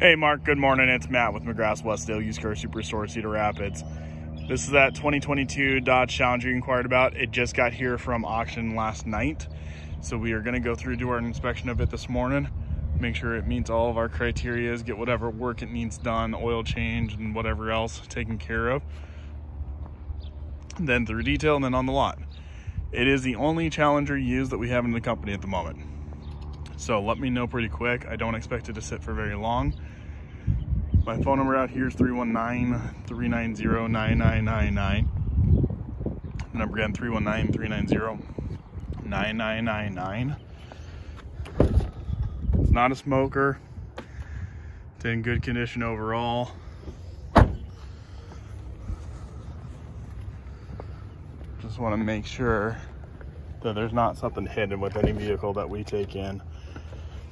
Hey Mark, good morning. It's Matt with McGrath Westdale Used Car Superstore, Cedar Rapids. This is that 2022 Dodge Challenger you inquired about. It just got here from auction last night. So we are gonna go through, do our inspection of it this morning, make sure it meets all of our criteria, get whatever work it needs done, oil change and whatever else taken care of. Then through detail and then on the lot. It is the only Challenger used that we have in the company at the moment. So let me know pretty quick. I don't expect it to sit for very long. My phone number out here is 319-390-9999. The number again, 319-390-9999. It's not a smoker. It's in good condition overall. Just want to make sure that there's not something hidden with any vehicle that we take in.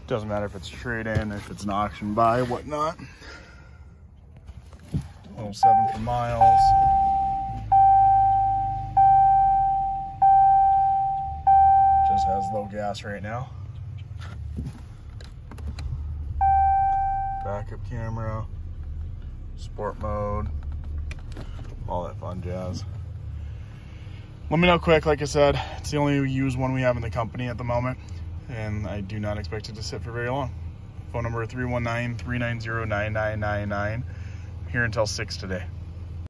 Doesn't matter if it's trade in, if it's an auction buy, whatnot. 107 for miles. Just has low gas right now. Backup camera, sport mode, all that fun jazz. Let me know quick, like I said, it's the only used one we have in the company at the moment and I do not expect it to sit for very long. Phone number 319-390-9999. Here until 6 today.